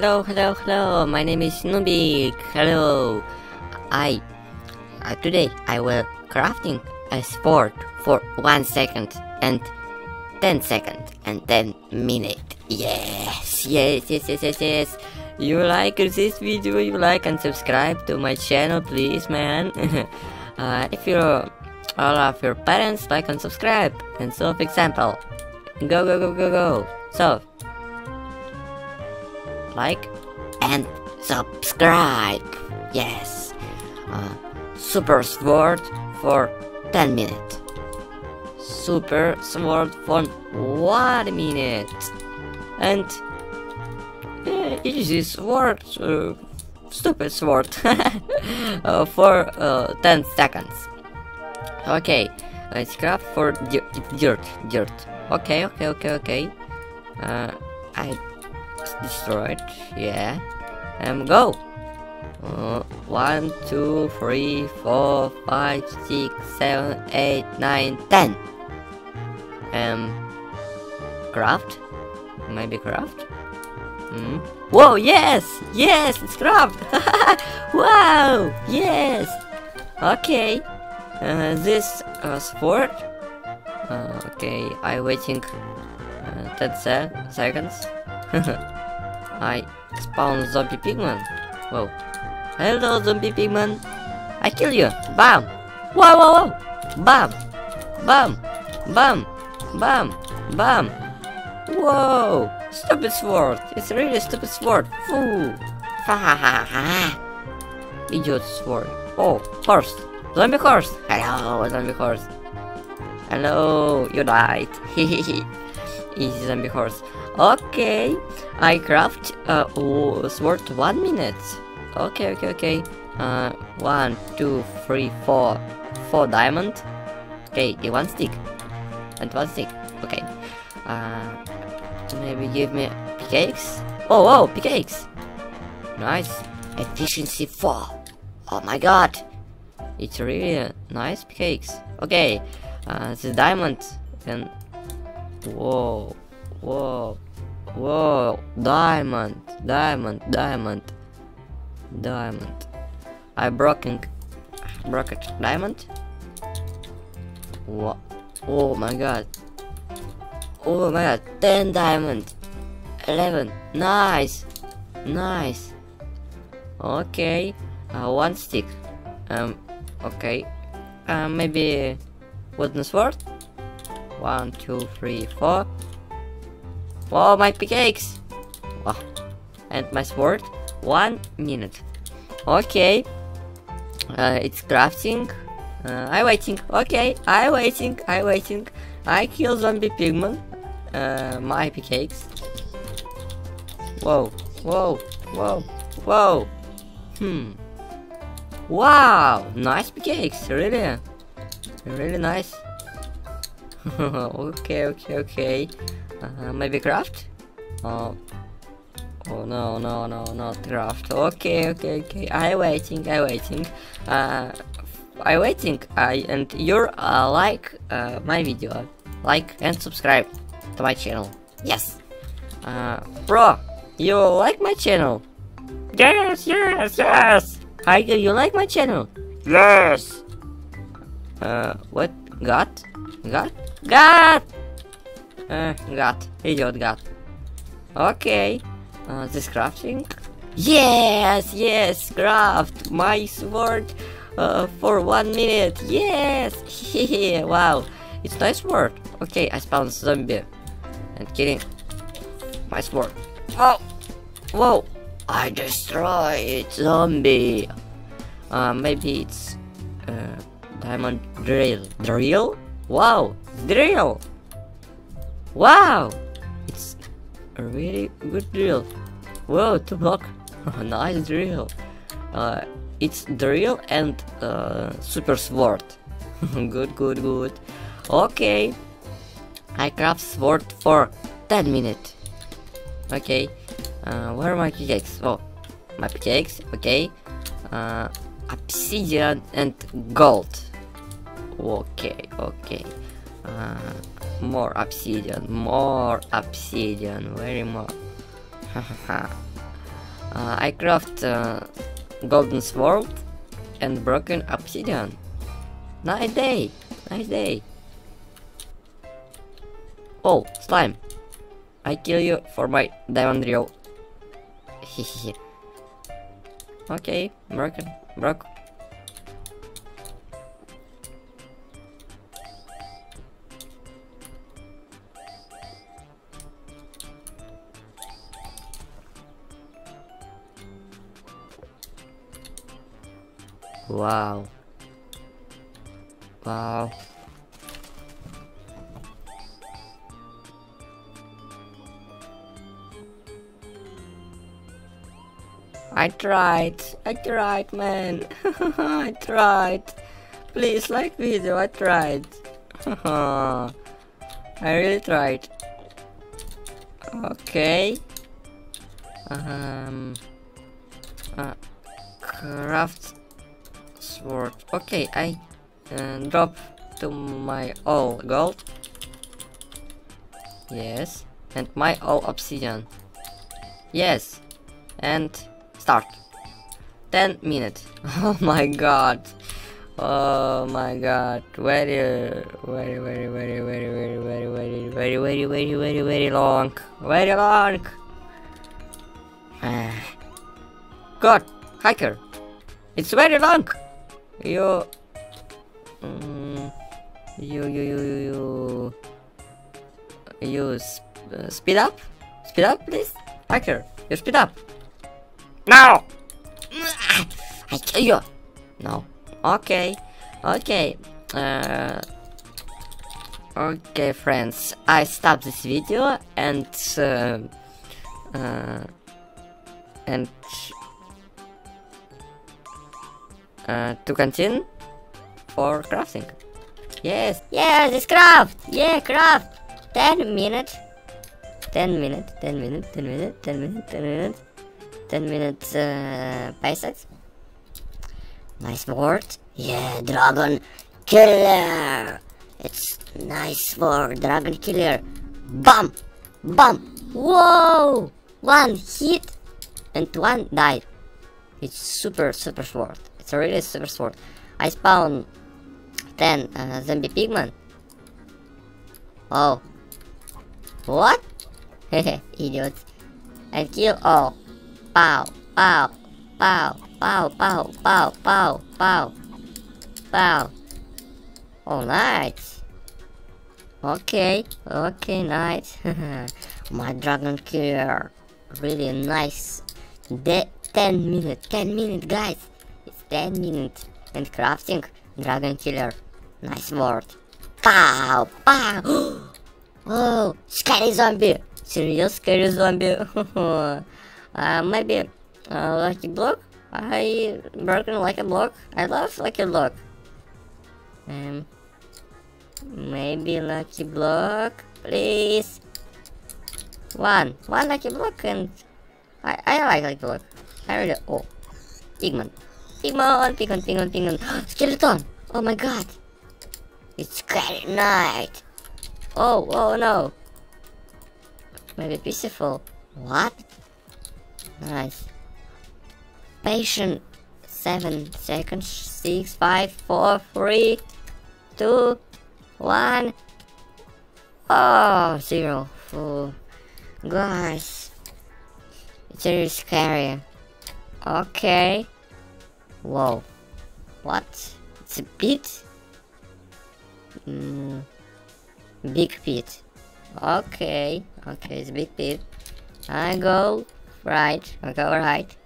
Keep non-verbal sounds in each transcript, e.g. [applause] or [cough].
hello, hello, hello. My name is Nubik. Hello. I, uh, today I will crafting a sport for one second and ten second and 10 minute. Yes, yes, yes, yes, yes, yes. You like this video, you like and subscribe to my channel, please, man. [laughs] uh, if you all of your parents like and subscribe, and so, for example, go, go, go, go, go. So, like and subscribe. Yes. Uh, super sword for 10 minutes. Super sword for 1 minute. And uh, easy sword, uh, stupid sword [laughs] uh, for uh, 10 seconds. Okay, let's craft for dirt, dirt. Okay, okay, okay, okay. Uh, Destroyed. Yeah. And go. Uh, one, two, three, four, five, six, seven, eight, nine, ten. Um, craft? Maybe craft? Hmm. Whoa! Yes! Yes! It's craft! [laughs] wow! Yes! Okay. Uh, this uh, sport. Uh, okay, I waiting uh, 10 se seconds. [laughs] I spawn zombie pigman. Whoa. Hello zombie pigman. I kill you. Bam. Whoa whoa whoa. Bam. Bam. Bam. Bam. Bam. Whoa. Stupid sword. It's really stupid sword. Foo. Ha ha ha ha. Idiot sword. Oh, horse. Zombie horse. Hello, zombie horse. Hello, you died. [laughs] Hehehe. Easy zombie horse. Okay, I craft uh, oh, sword one minute. Okay, okay, okay. Uh, one, two, three, four, four diamond. Okay, the one stick and one stick. Okay. Uh, maybe give me pickaxe. Oh, oh, pickaxe. Nice. Efficiency four. Oh my god. It's really a nice pickaxe. Okay. Uh, the diamond and whoa Whoa. Whoa. Diamond. Diamond. Diamond. Diamond. I broken. Broke it. Diamond? What? Oh my god. Oh my god. 10 diamond. 11. Nice. Nice. Okay. Uh, one stick. Um, okay. Uh, maybe wooden sword? One, two, three, four. Oh, my pickaxe! And my sword. One minute. Okay. Uh, it's crafting. Uh, I waiting. Okay, I waiting. I waiting. I kill zombie pigman. Uh, my pickaxe. Whoa, whoa, whoa, whoa. Hmm. Wow, nice pickaxe. Really, really nice. [laughs] okay, okay, okay. Uh, maybe craft? Oh. Oh no no no not craft. Okay okay okay. I waiting I waiting. Uh, I waiting. I and you're uh, like uh, my video, like and subscribe to my channel. Yes. Uh, bro, you like my channel? Yes yes yes. Hi, you like my channel? Yes. Uh, what? Got? Got? Got! Uh, got. Idiot got. Okay. Uh, this crafting? Yes, yes, craft my sword uh, for one minute. Yes, wow, it's nice sword. Okay, I spawned zombie and killing my sword. Whoa, whoa, I destroyed zombie. Uh, maybe it's uh, diamond drill. Drill? Wow, drill. Wow! It's a really good drill. Whoa, two block. [laughs] nice drill. Uh, it's drill and uh, super sword. [laughs] good, good, good. Okay. I craft sword for 10 minutes. Okay. Uh, where are my pickaxe? Oh, my pickaxe. Okay. Uh, obsidian and gold. Okay, okay. Uh, more obsidian, more obsidian, very more. [laughs] uh, I craft uh, golden sword and broken obsidian. Nice day, nice day. Oh, slime. I kill you for my diamond drill. [laughs] okay, broken, broke. Wow. Wow. I tried. I tried, man. [laughs] I tried. Please like video. I tried. [laughs] I really tried. Okay. Um. Uh, craft sword. Okay, I uh, drop to my all gold. Yes, and my all obsidian. Yes, and start. 10 minutes. Oh my god. Oh my god. Very, very, very, very, very, very, very, very, very, very, very, very, very long. Very long. God, hiker. It's very long. You, mm, you, you, you, you, you, you sp uh, speed up, speed up, please. Hiker, you speed up. No! I kill you. No. Okay. Okay. Uh, okay, friends. I stop this video and uh, uh, and uh, to continue for crafting. Yes. Yes, it's craft. Yeah, craft. Ten minutes. Ten minutes. Ten minutes. Ten minutes. Ten minutes. Ten minutes. 10 minutes uh. Nice word. Yeah, dragon killer. It's nice word, dragon killer. Bam, bam. Whoa! One hit and one died. It's super super sword. It's a really super sword. I spawn 10 uh, zombie pigmen. Oh. What? [laughs] Idiots. And kill all. Pow, pow, pow, pow, pow, pow, pow, pow, pow. Oh, nice. Okay, okay, nice. [laughs] My dragon killer, really nice. De 10 minutes, 10 minutes, guys. 10 minutes. And crafting dragon killer. Nice word. Pow, pow. [gasps] oh, scary zombie. Serious scary zombie. [laughs] Uh, maybe uh, Lucky Block. I broken Lucky Block. I love Lucky Block. Um, maybe Lucky Block, please. One, one Lucky Block, and I I like Lucky Block. I really oh, Pigman, Pigman, Pigman, Pigman, Pigman. [gasps] Skeleton. Oh my God. It's scary night. Oh, oh no. Maybe peaceful. What? Nice. Patient. Seven seconds. Six, five, four, three, two, one. Oh, zero. Four. Guys. It's really scary. Okay. Whoa. What? It's a pit? Mm, big pit. Okay. Okay, it's a big pit. I go Right, okay, alright.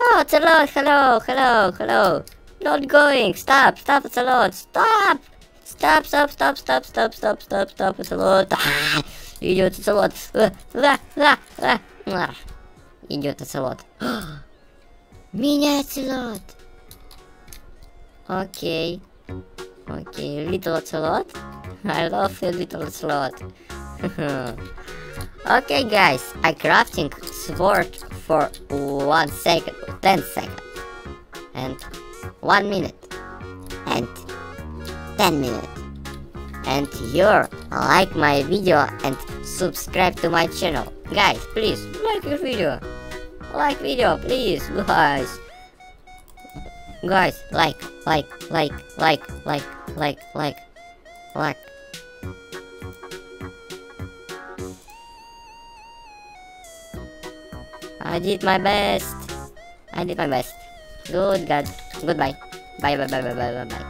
Oh, it's a lot, hello, hello, hello. Not going, stop, stop, it's a lot, stop! Stop, stop, stop, stop, stop, stop, stop, stop, it's a lot. Ah, [laughs] idiot, it's a lot. Ah, ah, ah, ah. Idiot, it's a lot. [gasps] Miniature lot. Okay. Okay, little lot. I love the little lot. [laughs] okay guys, I crafting sword for one second, ten second, And 1 minute. And 10 minute. And you like my video and subscribe to my channel. Guys, please like your video. Like video, please, guys. Guys, like, like, like, like, like, like, like, like. I did my best. I did my best. Good God. Goodbye. Bye bye bye bye bye bye bye.